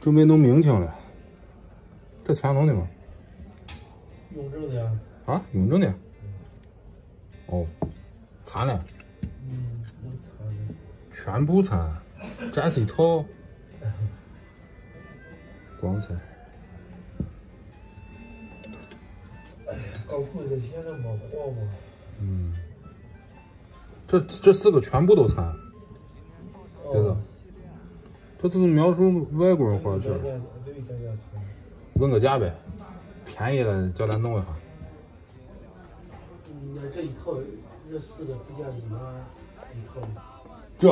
准备弄明清了，这钱弄的吗？雍正的。啊，雍正的。哦，残了。嗯，都残了。全部残，这是一套。光彩。哎呀，搞不这现在没货嘛。嗯。这这四个全部都残。这都是描述外国人画卷。问个价呗，便宜了叫咱弄一下。那这一套，这四个直接一万一套。这？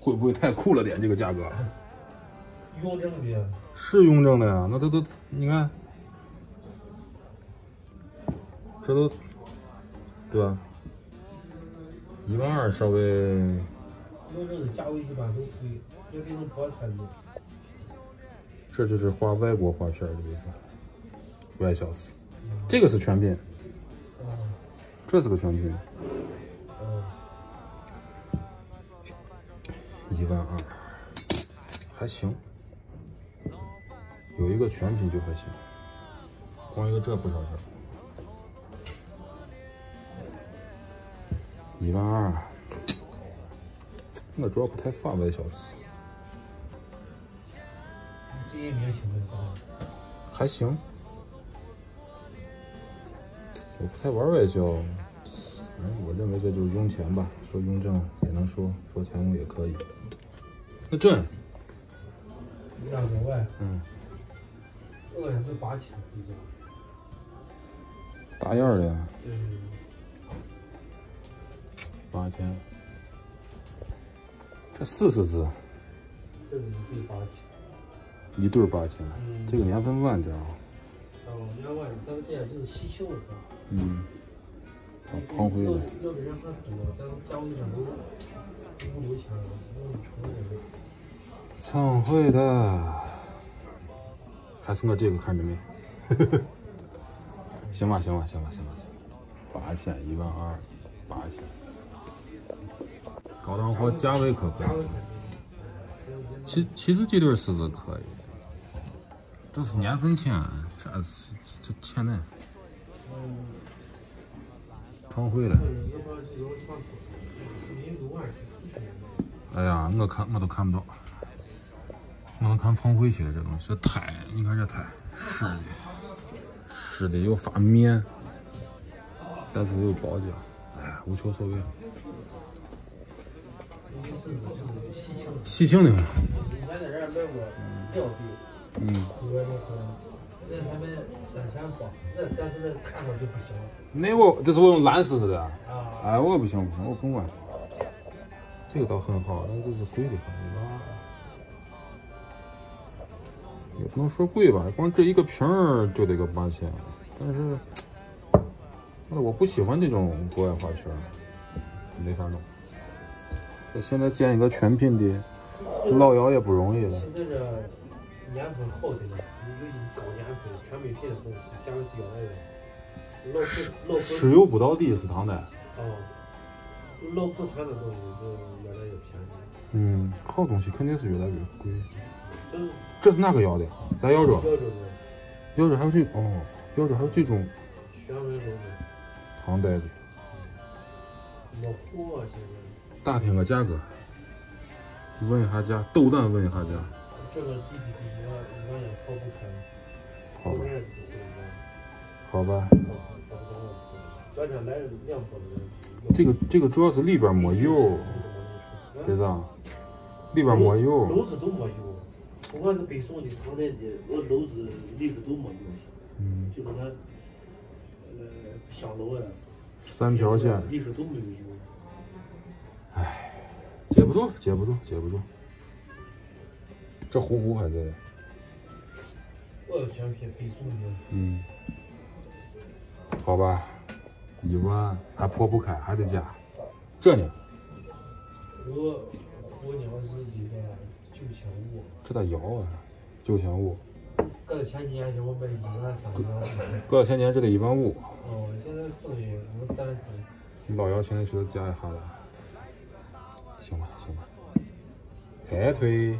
会不会太酷了点？这个价格？雍正的。是雍正的呀，那都都你看，这都对吧？一万二稍微。雍正的价位一般都贵。这就是画外国画片的那种外小词，这个是全品，这是个全品，一万二，还行，有一个全品就还行，光一个这不少钱，一万二，我主要不太发外小词。还行，我不太玩外交，反正我认为这就是用钱吧。说雍正也能说，说乾隆也可以。那这，两百万，嗯，这也是八千，大样的呀，嗯，八千，这四十只，四十只对八千。一对八千，这个年份晚点啊。哦，年晚，但是店就是喜庆的。嗯。胖辉的。要的人还多，但是价位上都五六千，成的。常会的。还是我这个看着没？行吧，行吧，行吧，行吧，行。八千，一万二，八千。高档货，价位可可以。其其实这对狮子可以。这是年份钱，这这钱呢？创汇了。哎呀，我看我都看不到，我能看碰回去了。这东西，这胎，你看这胎，湿的，湿的又发面，但是又包浆，哎，无求所谓。喜庆的。嗯，那他们三千八，那但是那看着就不行。那我这是我用蓝丝丝的啊，哎，我不行不行，我不管。这个倒很好，但就是贵的很。也不能说贵吧，光这一个瓶儿就得个八千。但是，那我不喜欢这种国外花圈，没法弄。现在建一个全品的，老姚也不容易了。现在这。年份好的呢，有高年份全美品的东西，价格是越来越。老普老普石油不到底是唐代。哦，老普产的东西是越来越便宜。嗯，好东西肯定是越来越贵。这这是哪个窑的？咱窑窑这窑这还有这哦，窑这还有这种。玄文楼的。唐代的。没货现在。打听个价格。问一下价，斗胆问一下价。这个具体。抛不开，好吧，好吧。昨天来两包这个这个主要是里边没有，对子，里边没油。篓子都没油，不管是北宋的、唐代的，我篓子里头都没有。嗯。就说它，呃，香楼啊。三条线。里头都没有油。唉，接不住，接不住，接不住。这壶壶还在。我全品配送的。嗯，好吧，一万还破不开，还得加。这呢？我我娘是这个九千五。这咋摇啊？九千五。搁到前几年前我买一万三千。搁到前几年这得一万五。哦，现在生意我暂时。老姚现在需要加一下了。行吧，行吧。再推。